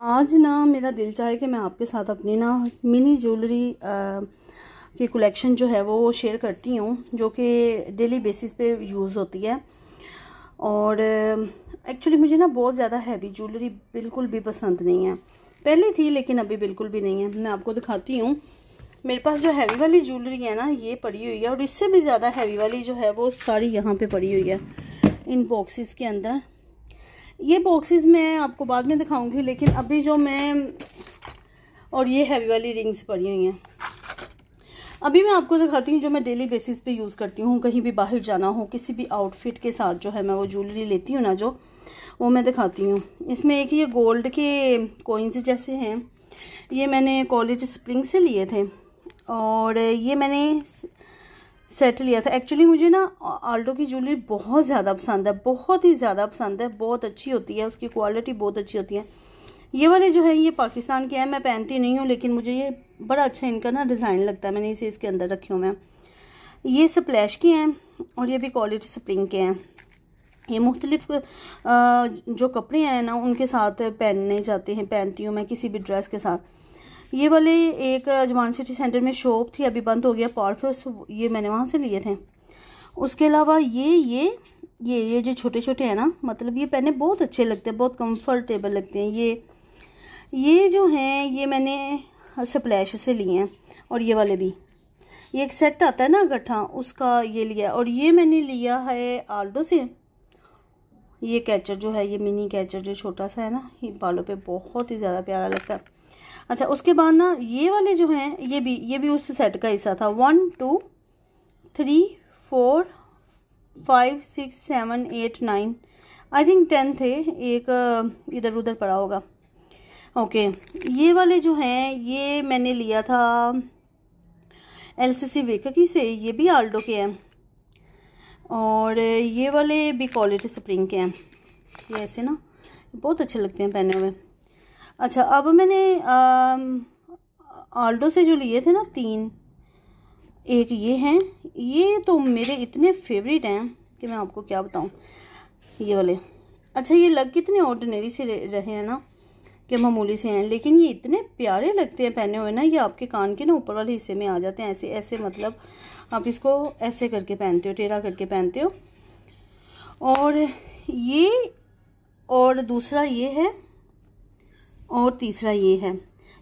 आज ना मेरा दिल चाहे कि मैं आपके साथ अपनी ना मिनी ज्वेलरी की कलेक्शन जो है वो शेयर करती हूँ, जो कि डेली बेसिस पे यूज़ होती है। और एक्चुअली मुझे ना बहुत ज़्यादा हैवी ज्वेलरी बिल्कुल भी पसंद नहीं है। पहले थी लेकिन अभी बिल्कुल भी नहीं है। मैं आपको दिखाती हूँ। मेरे पास जो हैवी वाली ज्वेलरी है ना, ये पड़ी हुई है और इससे भी ज़्यादा हैवी वाली जो है वो सारी यहाँ पर पड़ी हुई है। इन बॉक्सेस के अंदर। ये बॉक्सेस मैं आपको बाद में दिखाऊँगी, लेकिन अभी जो मैं और ये हैवी वाली रिंग्स पड़ी हुई हैं। अभी मैं आपको दिखाती हूँ जो मैं डेली बेसिस पे यूज़ करती हूँ। कहीं भी बाहर जाना हो, किसी भी आउटफिट के साथ जो है मैं वो ज्वेलरी लेती हूँ ना जो, वो मैं दिखाती हूँ। इसमें एक ये गोल्ड के कोइंस जैसे हैं। ये मैंने कॉलेज स्प्रिंग से लिए थे। और ये मैंने सेट लिया था। एक्चुअली मुझे ना आल्टो की ज्वेलरी बहुत ज़्यादा पसंद है, बहुत ही ज़्यादा पसंद है, बहुत अच्छी होती है, उसकी क्वालिटी बहुत अच्छी होती है। ये वाले जो है, ये पाकिस्तान के हैं, मैं पहनती नहीं हूँ, लेकिन मुझे ये बड़ा अच्छा इनका ना डिज़ाइन लगता है, मैंने इसे इसके अंदर रखी हूँ मैं। ये स्प्लैश के हैं, और ये भी क्वालिटी स्प्रिंग के हैं। ये मुख्तलिफ़ जो कपड़े हैं ना, उनके साथ पहनने जाते हैं, पहनती हूँ मैं किसी भी ड्रेस के साथ। ये वाले एक अजमान सिटी सेंटर में शॉप थी, अभी बंद हो गया पार्फस ये मैंने वहाँ से लिए थे। उसके अलावा ये ये ये ये जो छोटे छोटे हैं ना मतलब ये पहने बहुत अच्छे लगते हैं, बहुत कंफर्टेबल लगते हैं। ये ये जो हैं, ये मैंने स्प्लैश से लिए हैं, और ये वाले भी। ये एक सेट आता है ना गट्ठा, उसका ये लिया और ये मैंने लिया है आल्डो से। ये कैचर जो है, ये मिनी कैचर जो छोटा सा है ना, ये बालों पे बहुत ही ज़्यादा प्यारा लगता है। अच्छा उसके बाद ना, ये वाले जो हैं, ये भी ये भी उस सेट का हिस्सा था। One two three four five six seven eight nine I think ten थे। एक इधर उधर पड़ा होगा। ओके ये वाले जो हैं, ये मैंने लिया था एल सी सी वेकी से। ये भी आल्डो के हैं। और ये वाले भी क्वालिटी स्प्रिंग के हैं। ये ऐसे ना, बहुत अच्छे लगते हैं पहने हुए अच्छा अब मैंने आल्डो से जो लिए थे ना तीन, एक ये हैं, ये तो मेरे इतने फेवरेट हैं कि मैं आपको क्या बताऊँ। ये वाले अच्छा ये लग कितने ऑर्डिनरी से रहे हैं ना, कि मामूली से हैं, लेकिन ये इतने प्यारे लगते हैं पहने हुए ना, ये आपके कान के ना ऊपर वाले हिस्से में आ जाते हैं, ऐसे ऐसे मतलब आप इसको ऐसे करके पहनते हो, टेढ़ा करके पहनते हो। और ये, और दूसरा ये है और तीसरा ये है।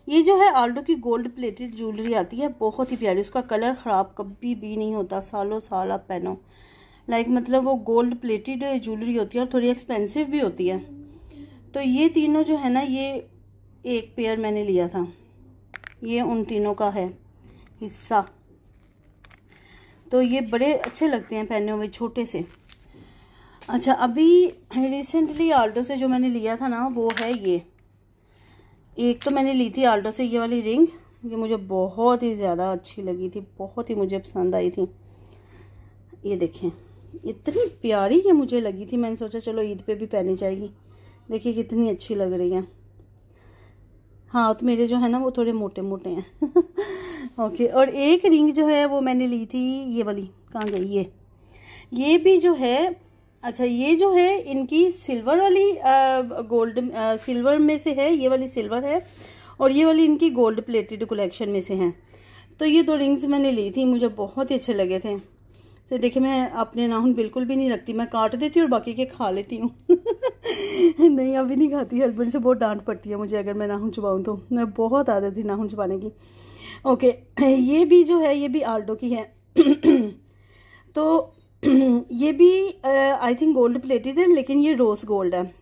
ये जो है आल्डो की गोल्ड प्लेटेड ज्वेलरी आती है, बहुत ही प्यारी। उसका कलर ख़राब कभी भी नहीं होता, सालों साल आप पहनो। लाइक मतलब वो गोल्ड प्लेटेड ज्वेलरी होती है और थोड़ी एक्सपेंसिव भी होती है। तो ये तीनों जो है ना, ये एक पेयर मैंने लिया था। ये उन तीनों का है हिस्सा। तो ये बड़े अच्छे लगते हैं पहने हुए छोटे से। अच्छा अभी रिसेंटली आल्टो से जो मैंने लिया था ना, वो है ये। एक तो मैंने ली थी आल्टो से ये वाली रिंग ये मुझे बहुत ही ज़्यादा अच्छी लगी थी, बहुत ही मुझे पसंद आई थी। ये देखें, इतनी प्यारी ये मुझे लगी थी, मैंने सोचा चलो ईद पे भी पहनी जाएगी। देखिए कितनी अच्छी लग रही है। हाँ तो मेरे जो है ना, वो थोड़े मोटे मोटे हैं। ओके और एक रिंग जो है, वो मैंने ली थी, ये वाली, कहाँ गई? ये। ये भी जो है अच्छा ये जो है, इनकी सिल्वर वाली गोल्ड सिल्वर में से है, ये वाली सिल्वर है, और ये वाली इनकी गोल्ड प्लेटेड कलेक्शन में से हैं। तो ये दो रिंग्स मैंने ली थी, मुझे बहुत ही अच्छे लगे थे। तो देखिए, मैं अपने नाखून बिल्कुल भी नहीं रखती, मैं काट देती हूँ और बाकी के खा लेती हूँ। नहीं, अभी नहीं खाती हस्बैंड से बहुत डांट पड़ती है मुझे, अगर मैं नाखून चुबाऊँ तो। मैं बहुत आदत थी नाखून चुबाने की। ओके ये भी जो है, ये भी आल्टो की है। तो ये भी आई थिंक गोल्ड प्लेटेड है, लेकिन ये रोज गोल्ड है।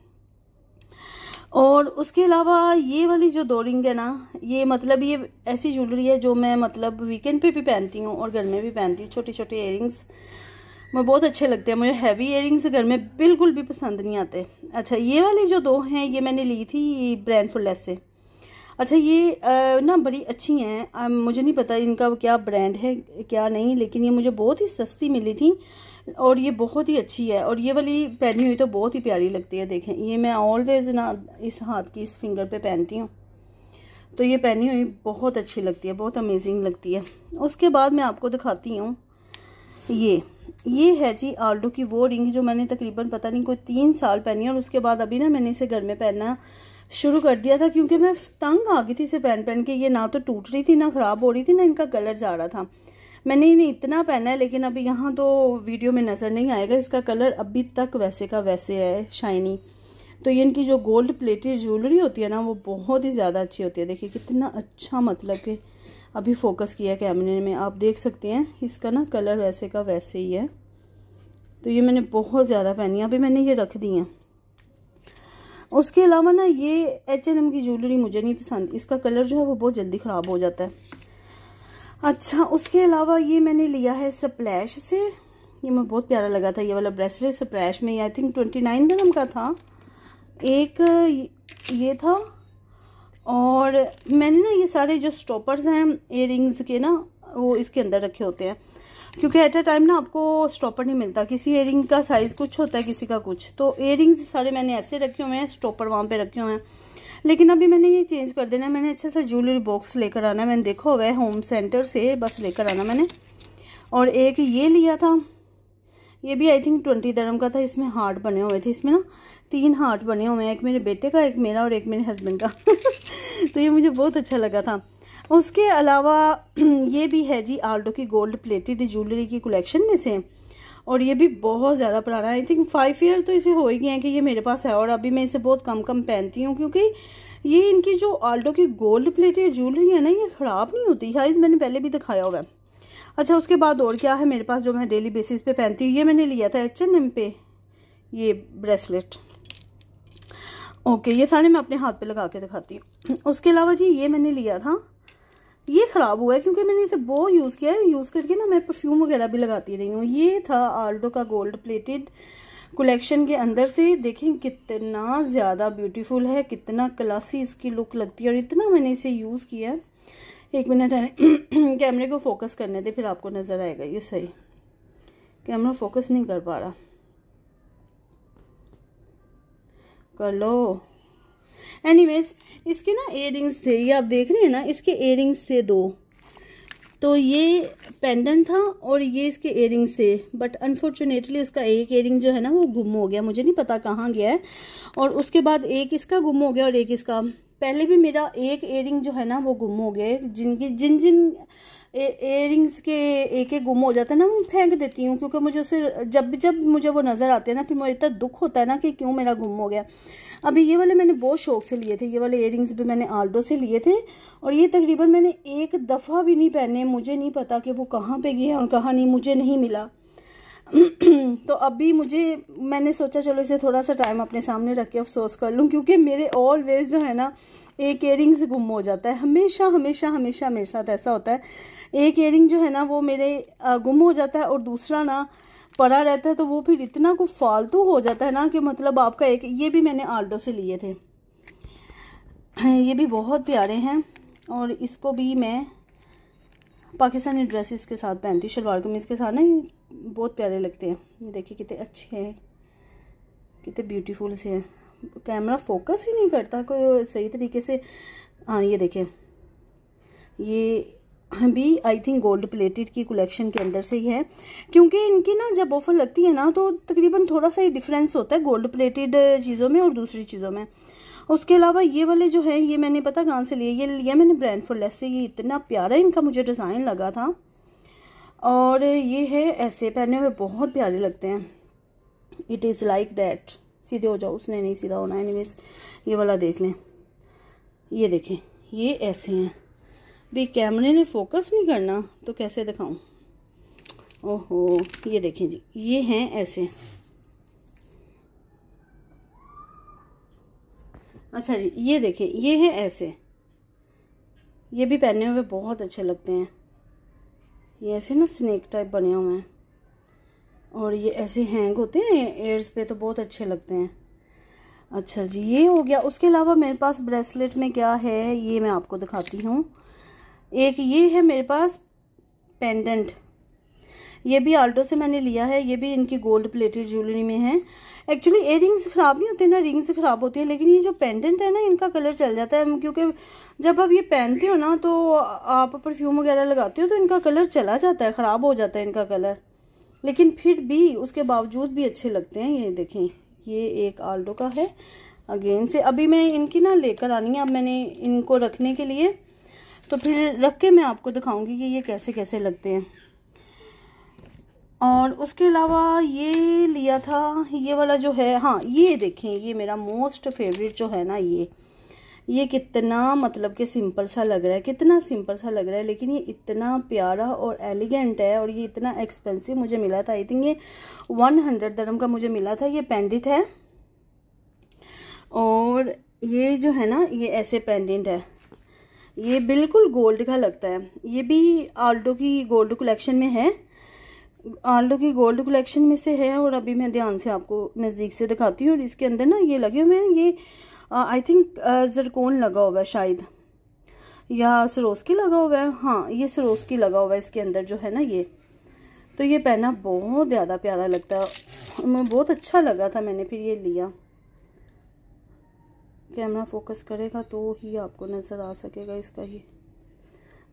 और उसके अलावा ये वाली जो दो रिंग है ना, ये मतलब ये ऐसी ज्वेलरी है जो मैं मतलब वीकेंड पे भी पहनती हूँ और घर में भी पहनती हूँ। छोटे छोटे इयरिंग्स मैं बहुत अच्छे लगते हैं। मुझे हैवी इयरिंग्स घर में बिल्कुल भी पसंद नहीं आते। अच्छा ये वाली जो दो हैं, ये मैंने ली थी ब्रांड फुलेस से। अच्छा ये ना बड़ी अच्छी हैं। मुझे नहीं पता इनका क्या ब्रांड है, क्या नहीं, लेकिन ये मुझे बहुत ही सस्ती मिली थी। और ये बहुत ही अच्छी है और ये वाली पहनी हुई तो बहुत ही प्यारी लगती है, देखें। ये मैं ऑलवेज ना इस हाथ की, इस फिंगर पे पहनती हूँ। तो ये पहनी हुई बहुत अच्छी लगती है, बहुत अमेजिंग लगती है। उसके बाद मैं आपको दिखाती हूँ। ये ये है जी आल्डो की वो रिंग जो मैंने तकरीबन पता नहीं कोई तीन साल पहनी और उसके बाद अभी ना मैंने इसे घर में पहनना शुरू कर दिया था क्योंकि मैं तंग आ गई थी इसे पहन पहन के। ये ना तो टूट रही थी, ना ख़राब हो रही थी, ना इनका कलर जा रहा था। मैंने इन्हें इतना पहना है, लेकिन अभी यहाँ तो वीडियो में नज़र नहीं आएगा। इसका कलर अभी तक वैसे का वैसे है शाइनी तो ये इनकी जो गोल्ड प्लेटेड ज्वेलरी होती है ना, वो बहुत ही ज़्यादा अच्छी होती है। देखिए, कितना अच्छा मतलब कि अभी फोकस किया कैमरे में आप देख सकते हैं, इसका ना कलर वैसे का वैसे ही है। तो ये मैंने बहुत ज़्यादा पहनी है। अभी मैंने ये रख दी है। उसके अलावा ना ये एच एन एम की ज्वेलरी मुझे नहीं पसंद। इसका कलर जो है वो बहुत जल्दी ख़राब हो जाता है। अच्छा उसके अलावा ये मैंने लिया है स्प्लैश से। ये मैं बहुत प्यारा लगा था, ये वाला ब्रेसलेट स्प्लैश में। आई थिंक ट्वेंटी नाइन दिन का था। एक, ये था। और मैंने ना ये सारे जो स्टॉपर्स हैं इयर के ना, वो इसके अंदर रखे होते हैं। क्योंकि एट अ टाइम ना आपको स्टॉपर नहीं मिलता। किसी इयर का साइज़ कुछ होता है, किसी का कुछ। तो इयर सारे मैंने ऐसे रखे हुए हैं स्टॉपर वहाँ पे रखे हुए हैं। लेकिन अभी मैंने ये चेंज कर देना मैंने अच्छा सा ज्वेलरी बॉक्स लेकर आना मैंने देखा हुआ है होम सेंटर से बस लेकर आना मैंने। और एक ये लिया था। ये भी आई थिंक ट्वेंटी दरम का था। इसमें हार्ट बने हुए थे। इसमें ना तीन हार्ट बने हुए हैं। एक मेरे बेटे का, एक मेरा और एक मेरे हस्बैंड का। तो ये मुझे बहुत अच्छा लगा था। उसके अलावा ये भी है जी आल्डो की गोल्ड प्लेटेड ज्वेलरी की कलेक्शन में से। और ये भी बहुत ज़्यादा पुराना आई थिंक फाइव ईयर तो इसे हो ही गए हैं कि ये मेरे पास है और अभी मैं इसे बहुत कम कम पहनती हूँ क्योंकि ये इनकी जो आल्टो की गोल्ड प्लेटेड ज्वेलरी है ना, ये ख़राब नहीं होती। शायद मैंने पहले भी दिखाया हुआ है। अच्छा उसके बाद और क्या है मेरे पास जो मैं डेली बेसिस पे पहनती हूँ? ये मैंने लिया था एच एन एम पे, ये ब्रेसलेट ओके ये सारे मैं अपने हाथ पे लगा के दिखाती हूँ। उसके अलावा जी, ये मैंने लिया था ये ख़राब हुआ है क्योंकि मैंने इसे बहुत यूज़ किया है। यूज़ करके ना मैं परफ्यूम वगैरह भी लगाती रही हूँ। ये था आल्डो का गोल्ड प्लेटेड कलेक्शन के अंदर से। देखें कितना ज़्यादा ब्यूटीफुल है, कितना क्लासी इसकी लुक लगती है और इतना मैंने इसे यूज़ किया है। एक मिनट कैमरे को फोकस करने दे, फिर आपको नज़र आएगा। ये सही। कैमरा फोकस नहीं कर पा रहा। कर लो। एनीवेज इसके ना एयरिंग्स थे ये आप देख रहे हैं ना, इसके एयरिंग्स थे दो। तो ये पेंडेंट था और ये इसके एयरिंग्स थे बट अनफॉर्चुनेटली उसका एक एयरिंग जो है ना, वो गुम हो गया। मुझे नहीं पता कहाँ गया है। और उसके बाद एक इसका गुम हो गया और एक इसका। पहले भी मेरा एक एयरिंग जो है ना, वो गुम हो गया जिनकी जिन जिन एयरिंग्स के एक एक गुम हो जाते हैं ना, मैं फेंक देती हूँ, क्योंकि मुझे उसे, जब जब मुझे वो नज़र आते हैं ना, फिर मुझे इतना दुख होता है ना कि क्यों मेरा गुम हो गया। अभी ये वाले मैंने बहुत शौक से लिए थे, ये वाले इयरिंग्स भी मैंने आल्डो से लिए थे, और ये तकरीबन मैंने एक दफ़ा भी नहीं पहने, मुझे नहीं पता कि वो कहाँ पर गए और कहाँ नहीं, मुझे नहीं मिला। तो अभी मुझे, मैंने सोचा चलो इसे थोड़ा सा टाइम अपने सामने रख के अफसोस कर लूँ, क्योंकि मेरे ऑलवेज जो है ना, एक इयरिंग्स गुम हो जाता है। हमेशा हमेशा हमेशा मेरे साथ ऐसा होता है एक इयरिंग जो है ना, वो मेरे गुम हो जाता है और दूसरा ना पड़ा रहता है तो वो फिर इतना कुछ फालतू हो जाता है ना कि मतलब आपका एक, ये भी मैंने आल्डो से लिए थे। ये भी बहुत प्यारे हैं और इसको भी मैं पाकिस्तानी ड्रेसेस के साथ पहनती हूँ, शलवार कमीज़ के साथ ना, ये बहुत प्यारे लगते हैं। ये देखिए कितने अच्छे हैं, कितने ब्यूटीफुल से हैं। कैमरा फोकस ही नहीं करता, कोई सही तरीके से। हाँ ये देखें ये भी आई थिंक गोल्ड प्लेटेड की कलेक्शन के अंदर से ही है। क्योंकि इनकी ना जब ऑफ़र लगती है ना तो तकरीबन थोड़ा सा ही डिफरेंस होता है गोल्ड प्लेटेड चीज़ों में और दूसरी चीज़ों में। उसके अलावा ये वाले जो है, ये मैंने पता कहाँ से लिए? ये लिया मैंने ब्रांड फॉर लेस से। ये इतना प्यारा इनका मुझे डिज़ाइन लगा था। और ये है ऐसे पहने हुए, बहुत प्यारे लगते हैं। इट इज़ लाइक दैट सीधे हो जाओ, उसने नहीं सीधा होना एनीवेज ये वाला देख लें। ये देखें, ये ऐसे हैं। भी कैमरे ने फोकस नहीं करना तो कैसे दिखाऊँ? ओहो, ये देखें जी, ये हैं ऐसे। अच्छा जी, ये देखें, ये है ऐसे। ये भी पहने हुए बहुत अच्छे लगते हैं। ये ऐसे ना स्नेक टाइप बने हुए हैं। और ये ऐसे हैंग होते हैं एयर्स पे तो बहुत अच्छे लगते हैं। अच्छा जी, ये हो गया। उसके अलावा मेरे पास ब्रेसलेट में क्या है, ये मैं आपको दिखाती हूँ। एक ये है मेरे पास पेंडेंट ये भी आल्टो से मैंने लिया है, ये भी इनकी गोल्ड प्लेटेड ज्वेलरी में है। एक्चुअली एयर रिंग्स ख़राब नहीं होते ना रिंग्स ख़राब होती है, लेकिन ये जो पेंडेंट है ना, इनका कलर चल जाता है, क्योंकि जब आप ये पहनते हो ना तो आप परफ्यूम वगैरह लगाते हो तो इनका कलर चला जाता है, ख़राब हो जाता है इनका कलर लेकिन फिर भी उसके बावजूद भी अच्छे लगते हैं, ये देखें, ये एक आल्टो का है। अगेन से, अभी मैं इनकी ना लेकर आनी है, अब मैंने इनको रखने के लिए। तो फिर रख के मैं आपको दिखाऊँगी कि ये कैसे कैसे लगते हैं। और उसके अलावा ये लिया था, ये वाला जो है हाँ ये देखें, ये मेरा मोस्ट फेवरेट जो है ना ये ये कितना मतलब कि सिंपल सा लग रहा है, कितना सिंपल सा लग रहा है, लेकिन ये इतना प्यारा और एलिगेंट है और ये इतना एक्सपेंसिव मुझे मिला था। आई थिंक ये वन हंड्रेड दरम का मुझे मिला था, ये पेंडेंट है। और ये जो है ना, ये ऐसे पेंडेंट है। ये बिल्कुल गोल्ड का लगता है। ये भी आल्टो की गोल्ड कलेक्शन में है। आल्टो की गोल्ड कलेक्शन में से है और अभी मैं ध्यान से आपको नज़दीक से दिखाती हूँ और इसके अंदर ना ये लगे हुए हैं। ये आई थिंक जरकोन लगा हुआ है शायद। या सरोस्की लगा हुआ है। हाँ ये सरोस्की लगा हुआ है इसके अंदर जो है ना ये। तो ये पहना बहुत ज़्यादा प्यारा लगता है। बहुत अच्छा लगा था मैंने फिर ये लिया। कैमरा फोकस करेगा तो ही आपको नज़र आ सकेगा इसका ये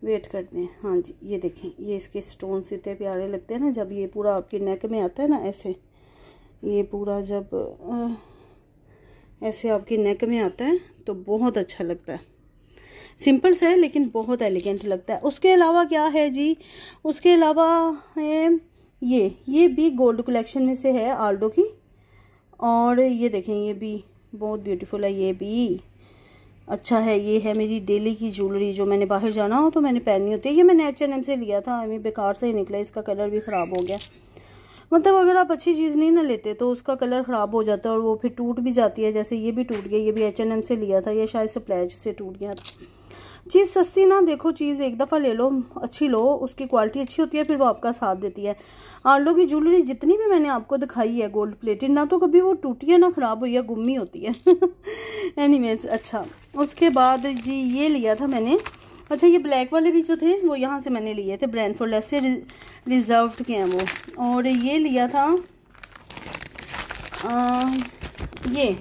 वेट करते हैं। हाँ जी, ये देखें। ये इसके स्टोन्स इतने प्यारे लगते हैं ना, जब ये पूरा आपके नेक में आता है ना, ऐसे। ये पूरा जब ऐसे आपकी नेक में आता है तो बहुत अच्छा लगता है। सिंपल सा है, लेकिन बहुत एलिगेंट लगता है। उसके अलावा क्या है जी? उसके अलावा है ये। ये भी गोल्ड कलेक्शन में से है आल्डो की। और ये देखें, ये भी बहुत ब्यूटीफुल है ये भी। अच्छा है, ये है मेरी डेली की ज्वेलरी जो मैंने बाहर जाना हो तो मैंने पहननी होती है। ये मैंने एच एन एम से लिया था अभी बेकार से ही निकला, इसका कलर भी ख़राब हो गया। मतलब अगर आप अच्छी चीज़ नहीं ना लेते तो उसका कलर ख़राब हो जाता है और वो फिर टूट भी जाती है, जैसे ये भी टूट गया, ये भी एच एन एम से लिया था, ये शायद सप्लैज से टूट गया था। चीज़ सस्ती ना देखो चीज़ एक दफ़ा ले लो अच्छी लो उसकी क्वालिटी अच्छी होती है फिर वो आपका साथ देती है। आलो की ज्वेलरी जितनी भी मैंने आपको दिखाई है गोल्ड प्लेटेड ना तो कभी वो टूटी है ना ख़राब हुई है गुम्मी होती है। एनीवेज अच्छा उसके बाद जी ये लिया था मैंने। अच्छा ये ब्लैक वाले भी जो थे वो यहाँ से मैंने लिए थे ब्रांड फॉर लेस से रिज़र्व के हैं वो। और ये लिया था आ, ये।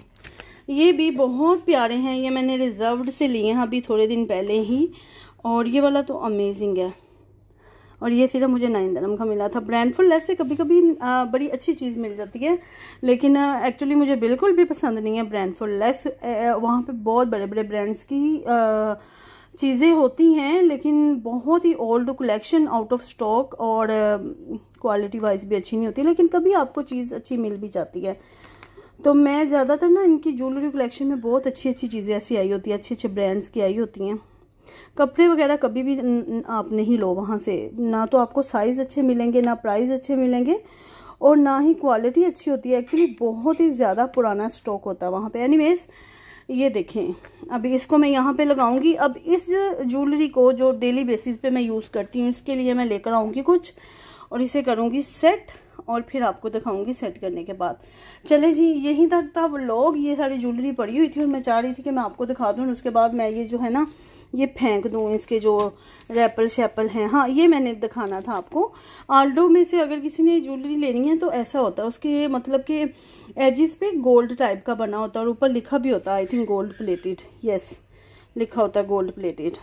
ये भी बहुत प्यारे हैं ये मैंने रिजर्व्ड से लिए हैं अभी थोड़े दिन पहले ही और ये वाला तो अमेजिंग है। और ये सिर्फ़ मुझे नाइन दरम का मिला था। ब्रांड फुल लेस से कभी कभी आ, बड़ी अच्छी चीज़ मिल जाती है लेकिन एक्चुअली मुझे बिल्कुल भी पसंद नहीं है ब्रांड फुल लेस वहाँ पे बहुत बड़े बड़े ब्रांड्स की चीज़ें होती हैं लेकिन बहुत ही old collection out of stock और क्वालिटी वाइज भी अच्छी नहीं होती लेकिन कभी आपको चीज़ अच्छी मिल भी जाती है। तो मैं ज़्यादातर ना इनकी ज्वेलरी कलेक्शन में बहुत अच्छी अच्छी चीज़ें ऐसी आई होती हैं अच्छे अच्छे ब्रांड्स की आई होती हैं। कपड़े वगैरह कभी भी आप नहीं लो वहाँ से। ना तो आपको साइज़ अच्छे मिलेंगे, ना प्राइस अच्छे मिलेंगे और ना ही क्वालिटी अच्छी होती है। एक्चुअली बहुत ही ज़्यादा पुराना स्टॉक होता है वहाँ पे। एनीवेज ये देखें। अभी इसको मैं यहाँ पे लगाऊँगी। अब इस ज्वेलरी को जो डेली बेसिस पे मैं यूज़ करती हूँ, इसके लिए मैं लेकर आऊँगी कुछ और इसे करूँगी सेट और फिर आपको दिखाऊँगी सेट करने के बाद। चले जी, यहीं तक था वो लोग ये सारी ज्वेलरी पड़ी हुई थी और मैं चाह रही थी कि मैं आपको दिखा दूँ उसके बाद मैं ये जो है ना, ये फेंक दूँ, इसके जो रैपल शैपल हैं। हाँ ये मैंने दिखाना था आपको। आल्डो में से अगर किसी ने ज्वेलरी लेनी है तो ऐसा होता है। उसके मतलब कि एजिस पे गोल्ड टाइप का बना होता है और ऊपर लिखा भी होता है I think gold plated yes लिखा होता है गोल्ड प्लेटेड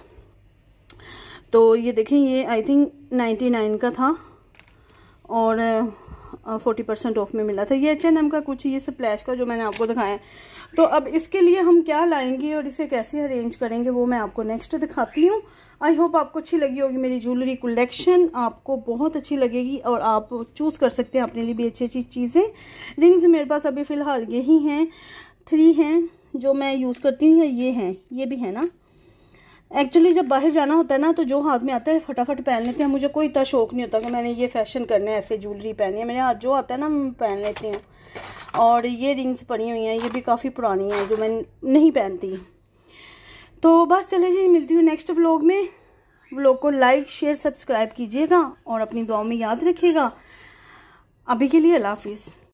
तो ये देखें, ये आई थिंक नाइन्टी नाइन का था। और फोर्टी परसेंट ऑफ़ में मिला था। ये एच एन एम का कुछ ये स्प्लैश का जो मैंने आपको दिखाया तो अब इसके लिए हम क्या लाएँगे और इसे कैसे अरेंज करेंगे, वो मैं आपको नेक्स्ट दिखाती हूँ। आई होप आपको अच्छी लगी होगी मेरी ज्वेलरी कलेक्शन आपको बहुत अच्छी लगेगी और आप चूज़ कर सकते हैं अपने लिए भी अच्छी अच्छी चीज़ें। रिंग्स मेरे पास अभी फ़िलहाल यही हैं। थ्री हैं, जो मैं यूज़ करती हूँ, ये हैं, ये भी है ना? एक्चुअली जब बाहर जाना होता है ना तो जो हाथ में आता है, फटाफट पहन लेते हैं। मुझे कोई इतना शौक नहीं होता कि मैंने ये फ़ैशन करना है, ऐसे ज्वेलरी पहनी है। मेरे हाथ जो आता है ना, मैं पहन लेती हूँ। और ये रिंग्स पड़ी हुई हैं, ये भी काफ़ी पुरानी है, जो मैं नहीं पहनती। तो बस, चले जी, मिलती हूँ नेक्स्ट व्लॉग में। व्लॉग को लाइक शेयर सब्सक्राइब कीजिएगा और अपनी दुआ में याद रखिएगा। अभी के लिए अल्लाह हाफिज़।